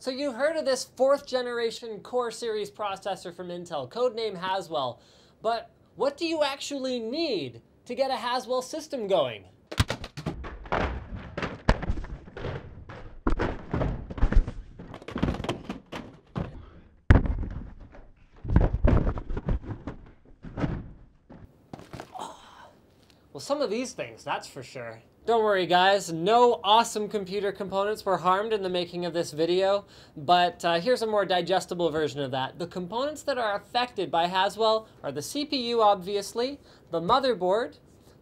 So you heard of this fourth generation Core Series processor from Intel, codename Haswell. But what do you actually need to get a Haswell system going? Some of these things, that's for sure. Don't worry guys, no awesome computer components were harmed in the making of this video, but uh, here's a more digestible version of that. The components that are affected by Haswell are the CPU obviously, the motherboard,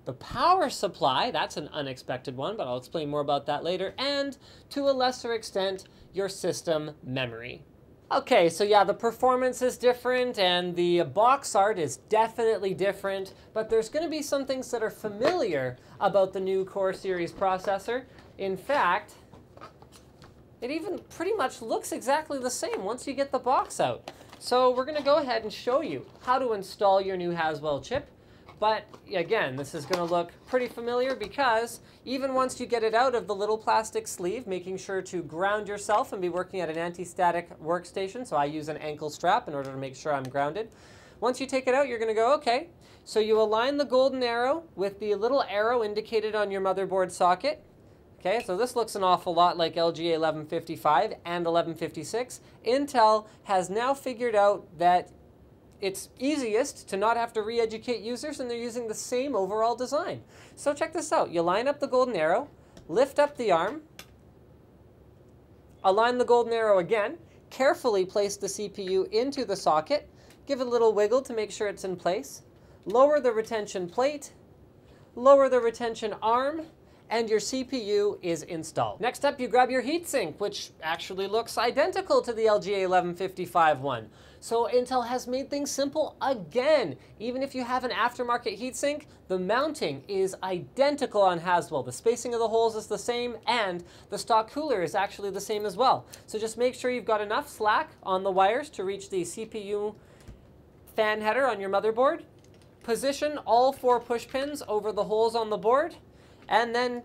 the power supply, that's an unexpected one, but I'll explain more about that later, and to a lesser extent, your system memory. Okay, so yeah, the performance is different and the box art is definitely different, but there's going to be some things that are familiar about the new Core Series processor. In fact, it even pretty much looks exactly the same once you get the box out. So we're going to go ahead and show you how to install your new Haswell chip. But again, this is going to look pretty familiar because even once you get it out of the little plastic sleeve, making sure to ground yourself and be working at an anti-static workstation. So I use an ankle strap in order to make sure I'm grounded. Once you take it out, you're going to go, okay. So you align the golden arrow with the little arrow indicated on your motherboard socket. Okay, so this looks an awful lot like LGA 1155 and 1156. Intel has now figured out that it's easiest to not have to re-educate users and they're using the same overall design. So check this out. You line up the golden arrow, lift up the arm, align the golden arrow again, carefully place the CPU into the socket, give it a little wiggle to make sure it's in place, lower the retention plate, lower the retention arm, and your CPU is installed. Next up, you grab your heatsink, which actually looks identical to the LGA 1155 one. So Intel has made things simple again. Even if you have an aftermarket heatsink, the mounting is identical on Haswell. The spacing of the holes is the same, and the stock cooler is actually the same as well. So just make sure you've got enough slack on the wires to reach the CPU fan header on your motherboard. Position all four push pins over the holes on the board, and then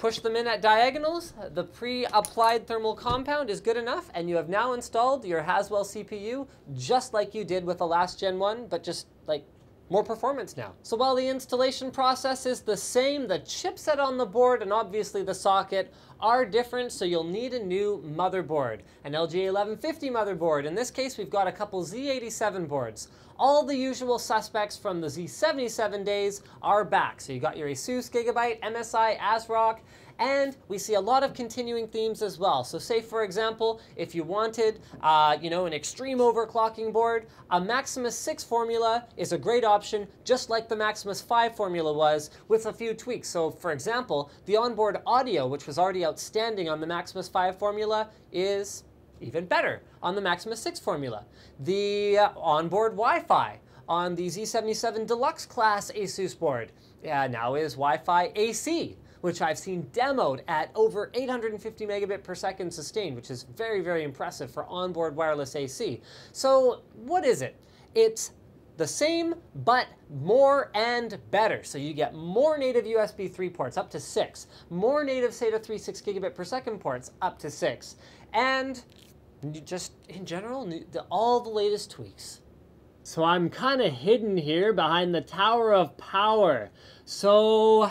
push them in at diagonals. The pre-applied thermal compound is good enough, and you have now installed your Haswell CPU just like you did with the last Gen 1, but just like more performance now. So while the installation process is the same, the chipset on the board and obviously the socket are different, so you'll need a new motherboard. An LGA 1150 motherboard. In this case, we've got a couple Z87 boards. All the usual suspects from the Z77 days are back. So you got your Asus Gigabyte, MSI, ASRock, and we see a lot of continuing themes as well. So say, for example, if you wanted, uh, you know, an extreme overclocking board, a Maximus 6 formula is a great option, just like the Maximus 5 formula was, with a few tweaks. So for example, the onboard audio, which was already outstanding on the Maximus 5 formula, is even better on the Maximus 6 formula. The uh, onboard Wi-Fi on the Z77 Deluxe class Asus board uh, now is Wi-Fi AC which I've seen demoed at over 850 megabit per second sustained, which is very, very impressive for onboard wireless AC. So what is it? It's the same, but more and better. So you get more native USB 3 ports, up to six, more native SATA 3 6 gigabit per second ports, up to six, and just in general, all the latest tweaks. So I'm kind of hidden here behind the Tower of Power. So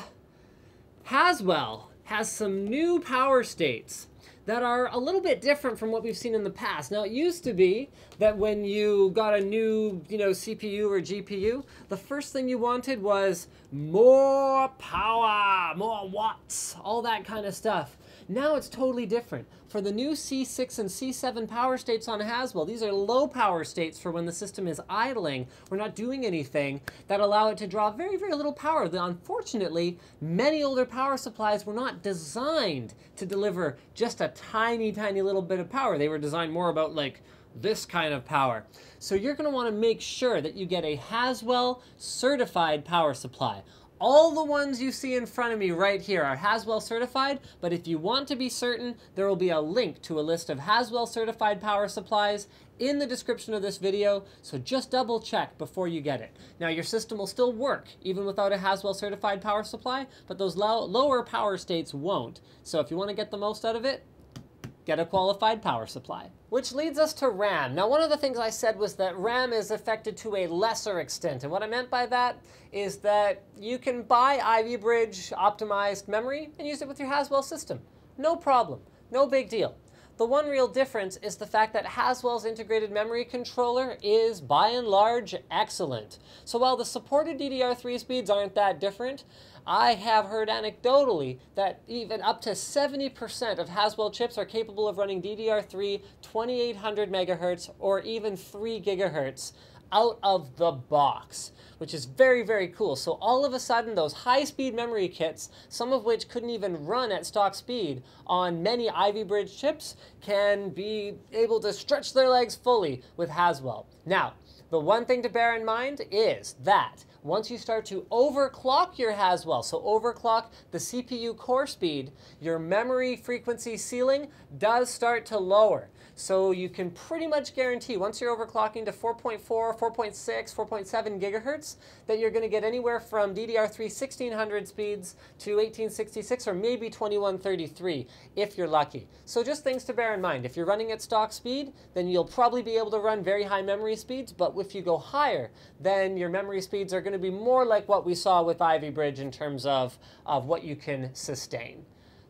Haswell has some new power states that are a little bit different from what we've seen in the past. Now, it used to be that when you got a new, you know, CPU or GPU, the first thing you wanted was more power, more watts, all that kind of stuff. Now it's totally different. For the new C6 and C7 power states on Haswell, these are low power states for when the system is idling, we're not doing anything, that allow it to draw very, very little power. Unfortunately, many older power supplies were not designed to deliver just a tiny, tiny little bit of power. They were designed more about like this kind of power. So you're going to want to make sure that you get a Haswell certified power supply. All the ones you see in front of me right here are Haswell certified, but if you want to be certain, there will be a link to a list of Haswell certified power supplies in the description of this video, so just double check before you get it. Now your system will still work even without a Haswell certified power supply, but those low, lower power states won't. So if you want to get the most out of it, get a qualified power supply. Which leads us to RAM. Now, one of the things I said was that RAM is affected to a lesser extent. And what I meant by that is that you can buy Ivy Bridge optimized memory and use it with your Haswell system. No problem, no big deal. The one real difference is the fact that Haswell's integrated memory controller is, by and large, excellent. So while the supported DDR3 speeds aren't that different, I have heard anecdotally that even up to 70% of Haswell chips are capable of running DDR3 2800 megahertz or even 3 gigahertz out of the box, which is very, very cool. So all of a sudden, those high-speed memory kits, some of which couldn't even run at stock speed on many Ivy Bridge chips, can be able to stretch their legs fully with Haswell. Now, the one thing to bear in mind is that once you start to overclock your Haswell, so overclock the CPU core speed, your memory frequency ceiling does start to lower. So you can pretty much guarantee once you're overclocking to 4.4, 4.6, 4.7 gigahertz that you're going to get anywhere from DDR3 1600 speeds to 1866 or maybe 2133 if you're lucky. So just things to bear in mind. If you're running at stock speed, then you'll probably be able to run very high memory speeds, but if you go higher, then your memory speeds are going to be more like what we saw with Ivy Bridge in terms of, of what you can sustain.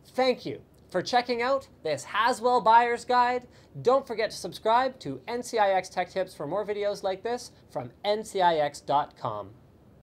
Thank you for checking out this Haswell Buyer's Guide. Don't forget to subscribe to NCIX Tech Tips for more videos like this from ncix.com.